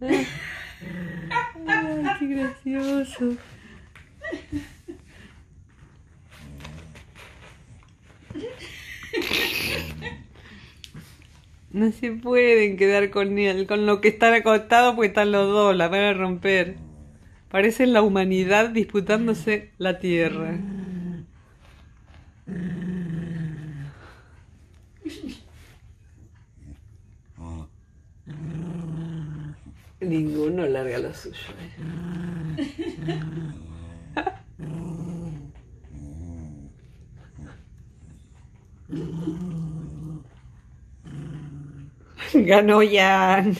Qué gracioso. No se pueden quedar con él, con lo que están acostados porque están los dos, la van a romper. Parecen la humanidad disputándose la tierra. Ninguno larga lo suyo. Ganó Jan.